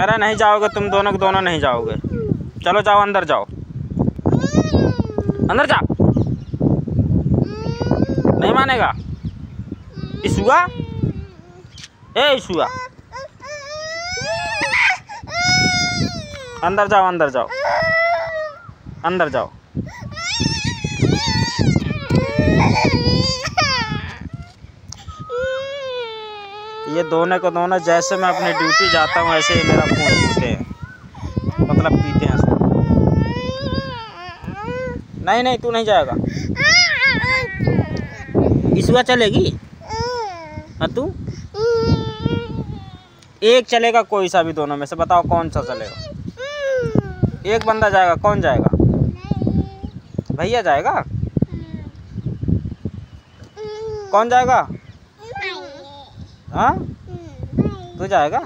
अरे नहीं जाओगे, तुम दोनों के दोनों नहीं जाओगे। चलो जाओ, अंदर जाओ। अंदर जा। नहीं मानेगा? ईसुआ ए ईसुआ अंदर जाओ अंदर जाओ। अंदर जाओ। ये दोनों को दोनों, जैसे मैं अपनी ड्यूटी जाता हूँ, ऐसे ही मेरा खून पीते हैं। मतलब पीते हैं नहीं नहीं, तू नहीं जाएगा। ईसुआ चलेगी? हाँ तू? एक चलेगा, कोई सा भी दोनों में से। बताओ कौन सा चलेगा? एक बंदा जाएगा, कौन जाएगा? भैया जाएगा? कौन जाएगा? हाँ? तू जाएगा?